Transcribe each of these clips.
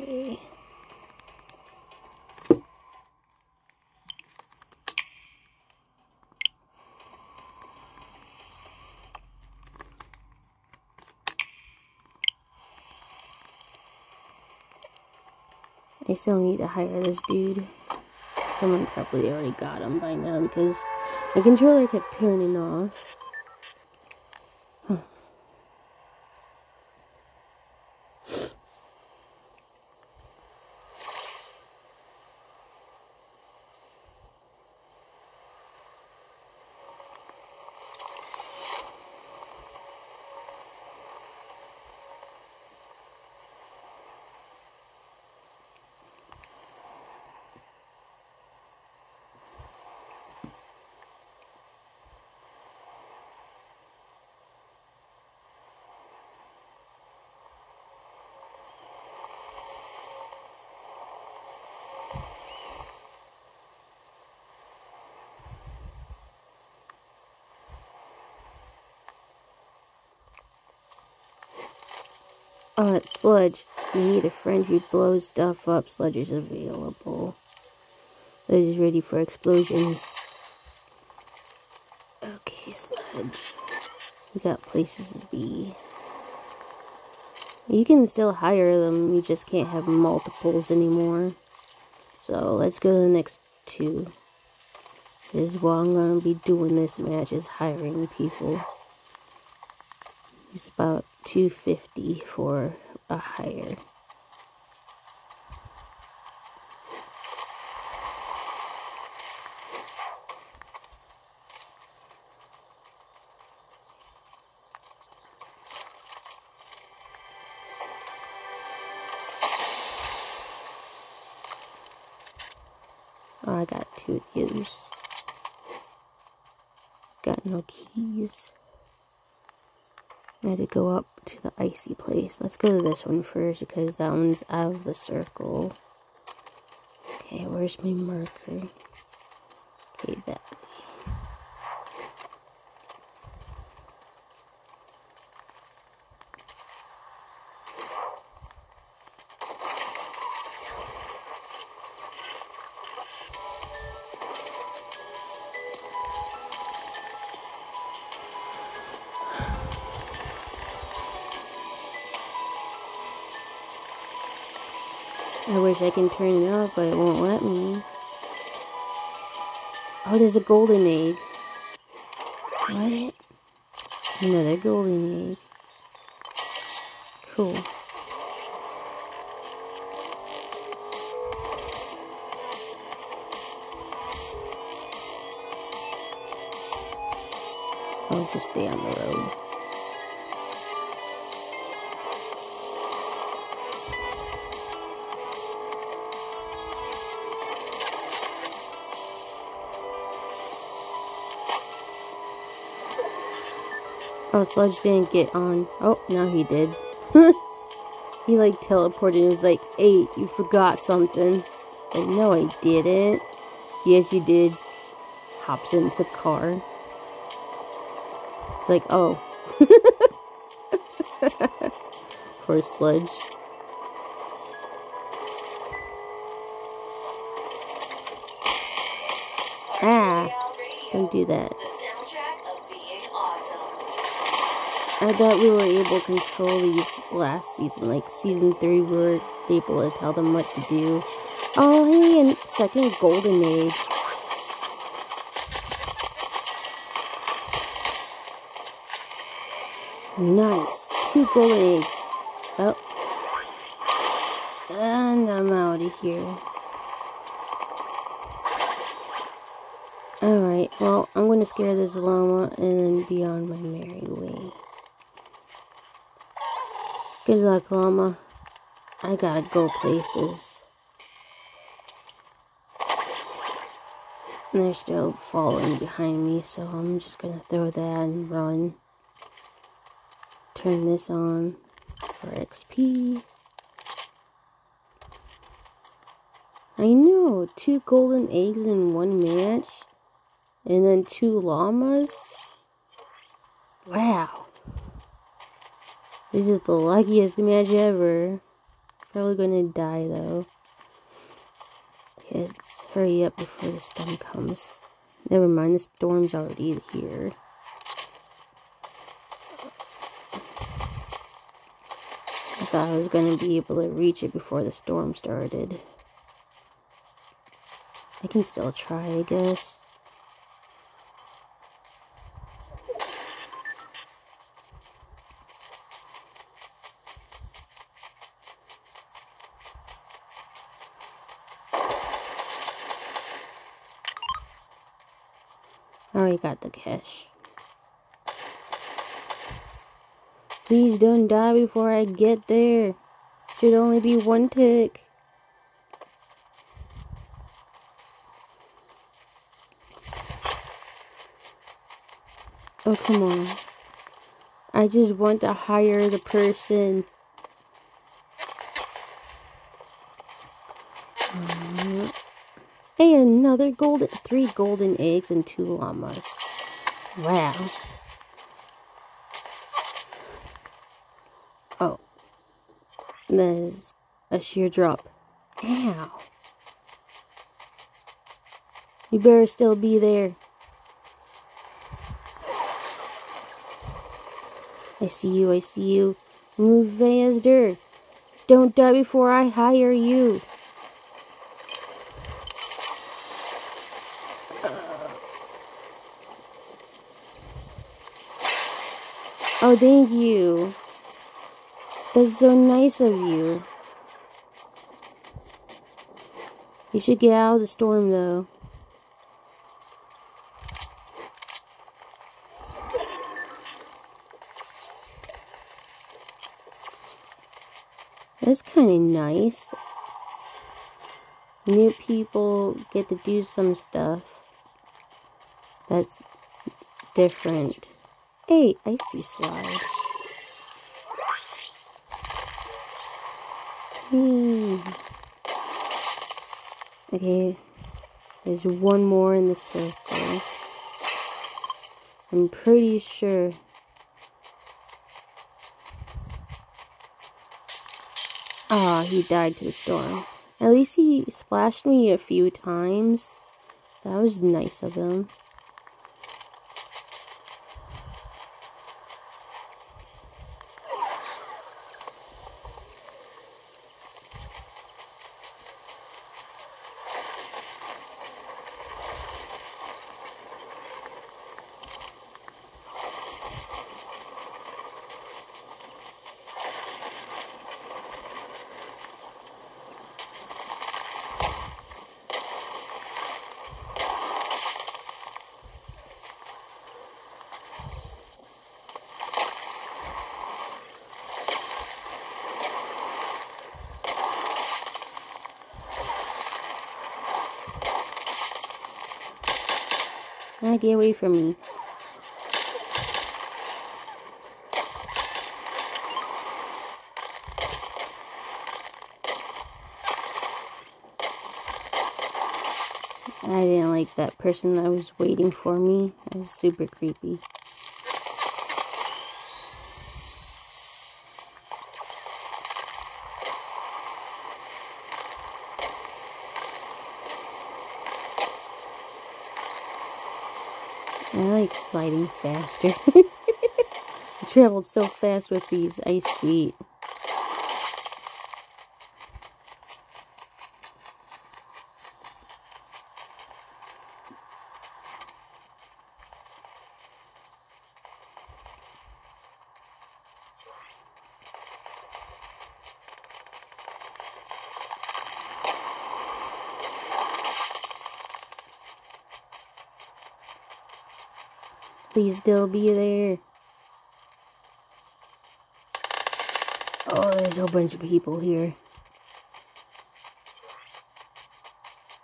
Okay. I still need to hire this dude. Someone probably already got him by now because my controller kept turning off. It's Sludge. You need a friend who blows stuff up. Sludge is available. Sludge is ready for explosions. Okay, Sludge. We got places to be. You can still hire them, you just can't have multiples anymore. So, let's go to the next two. This is what I'm to be doing this match, is hiring people. It's about 250 for a hire. Oh, I got two use. Got no keys. I had to go up place. Let's go to this one first because that one's out of the circle. Okay, where's my marker? Okay, that I can turn it off, but it won't let me. Oh, there's a golden egg. What? Another golden egg. Cool. I'll just stay on the road. Oh, Sludge didn't get on. Oh, now he did. he like teleported and was like, hey, you forgot something. Like, no, I didn't. Yes, you did. Hops into the car. It's like, oh. Poor Sludge. Ah, don't do that. I thought we were able to control these last season. Like, season 3, we were able to tell them what to do. Oh, hey, and second golden age. Nice. Two golden eggs. Oh. And I'm out of here. Alright, well, I'm going to scare this llama and then be on my merry way. Good luck, llama. I gotta go places. And they're still following behind me, so I'm just gonna throw that and run. Turn this on for XP. I know, two golden eggs in one match. And then two llamas. Wow. This is the luckiest match ever. Probably gonna die though. Let's hurry up before the storm comes. Never mind, the storm's already here. I thought I was gonna be able to reach it before the storm started. I can still try, I guess. Get there. Should only be one tick. Oh, come on. I just want to hire the person. Uh, hey, another golden, three golden eggs and two llamas. Wow. There's a sheer drop. Ow. You better still be there. I see you, I see you. Move faster. Don't die before I hire you. Oh, thank you. That's so nice of you. You should get out of the storm, though. That's kind of nice. New people get to do some stuff that's different. Hey, icy slide. Hmm. Okay, there's one more in the circle. I'm pretty sure Ah, he died to the storm. At least he splashed me a few times. That was nice of him. Ah, get away from me. I didn't like that person that was waiting for me. It was super creepy. I like sliding faster. I traveled so fast with these ice feet. Please still be there. Oh, there's a whole bunch of people here.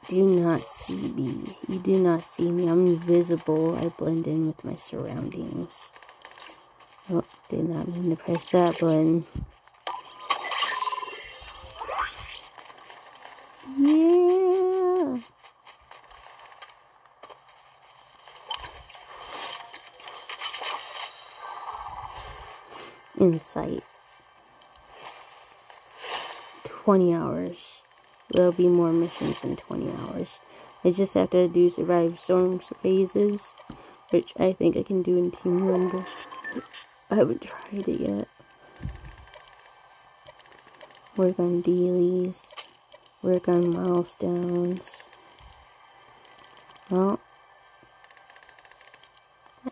Do not see me. You do not see me. I'm invisible. I blend in with my surroundings. Oh, did not mean to press that button. Yeah. In sight. 20 hours. There'll be more missions in 20 hours. I just have to do survive storms phases, which I think I can do in Team Rumble. I haven't tried it yet. Work on dailies. Work on milestones. Well,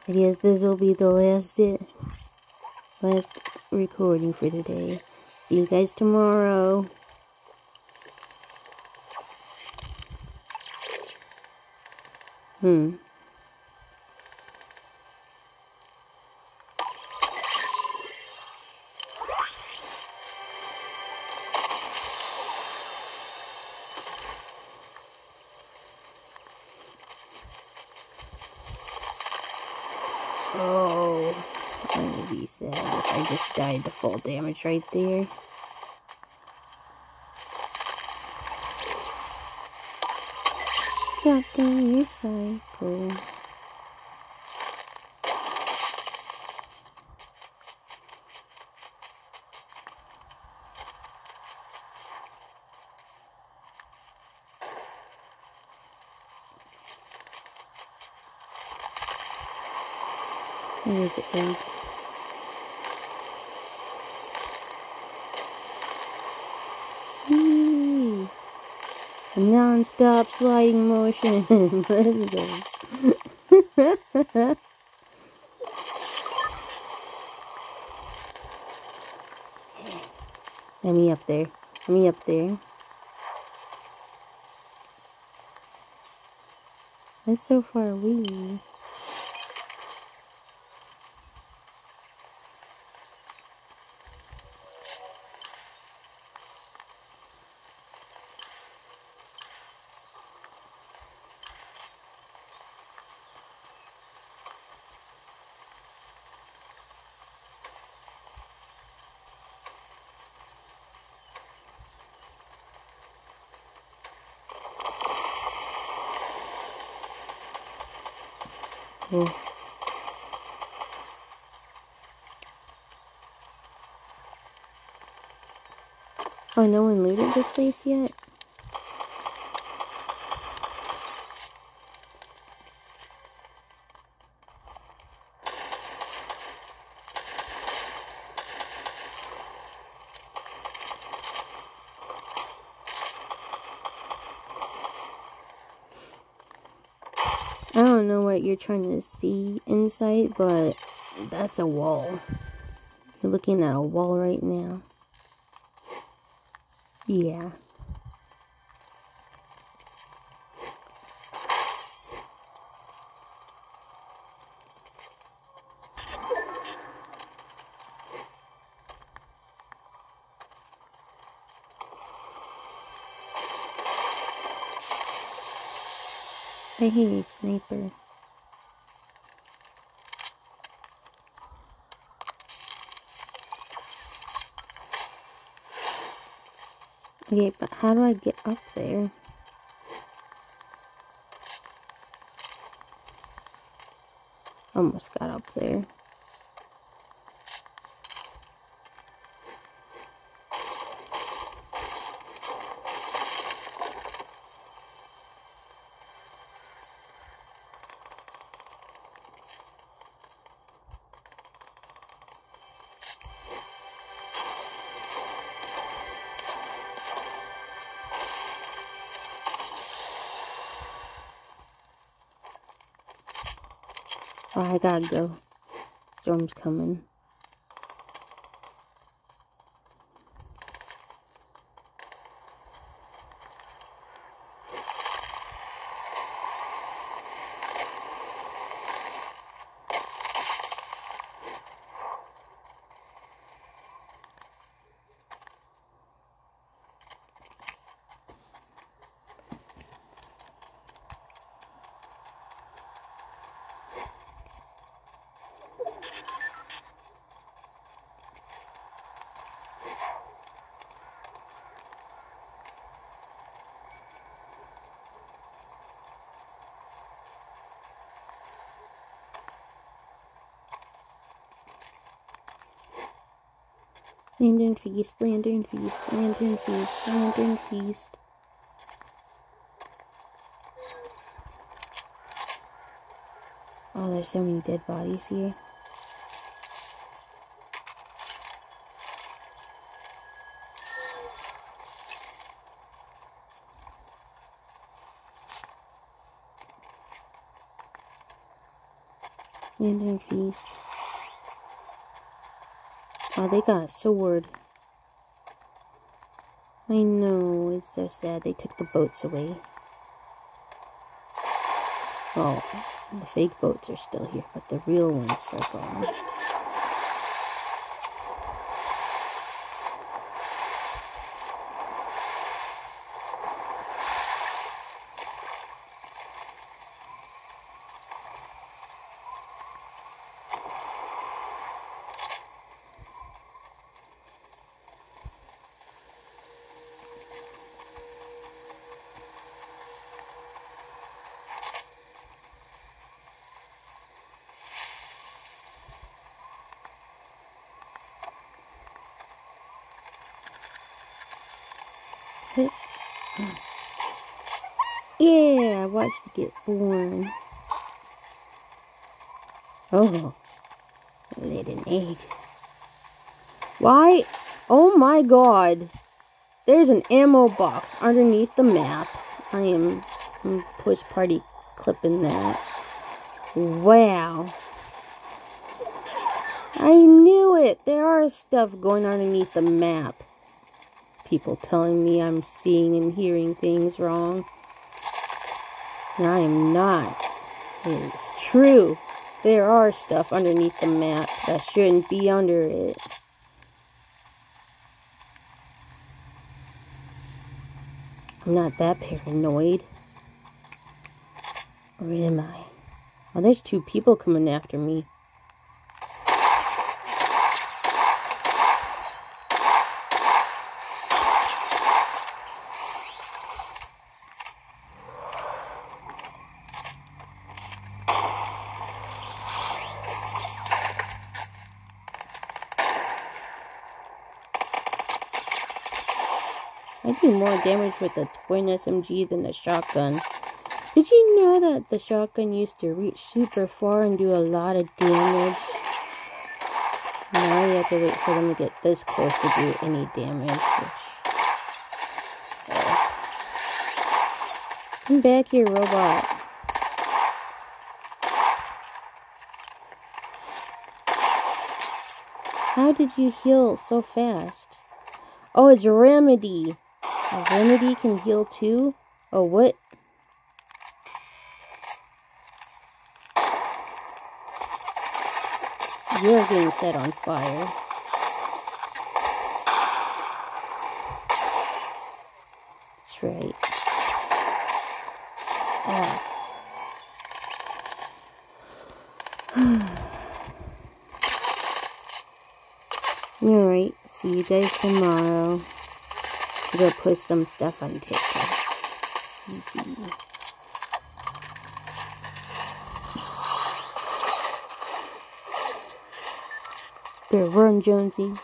I guess this will be the last last recording for today. See you guys tomorrow. Hmm. Oh, that would be sad if Just full damage right there. Shotgun recycle. There's egg. Whee! A non-stop sliding motion. Let's go. Let me up there. Let me up there. That's so far away. Oh. Oh, no one looted this place yet? Don't know what you're trying to see inside, but that's a wall. You're looking at a wall right now. Yeah. Hate sniper. Okay, but how do I get up there? Almost got up there. Oh, I gotta go. Storm's coming. Lantern feast, lantern feast, lantern feast, lantern feast. Oh, there's so many dead bodies here. Lantern feast. Oh, they got a sword. I know, it's so sad. They took the boats away. Oh, the fake boats are still here, but the real ones are gone. Yeah, I watched it get born. Oh, I laid an egg. Why? Oh my god. There's an ammo box underneath the map. I am I'm push party clipping that. Wow. I knew it. There are stuff going underneath the map people telling me I'm seeing and hearing things wrong. I am not. It is true. There are stuff underneath the map that shouldn't be under it. I'm not that paranoid. Or am I? Oh, there's two people coming after me. I do more damage with the twin SMG than the shotgun. Did you know that the shotgun used to reach super far and do a lot of damage? Now you have to wait for them to get this close to do any damage, which... Uh, come back here, robot. How did you heal so fast? Oh, it's Remedy. Remedy can heal too? Oh, what? You're getting set on fire. That's right. Ah. Alright, see you guys tomorrow. I'm gonna put some stuff on TikTok. Better run, Jonesy.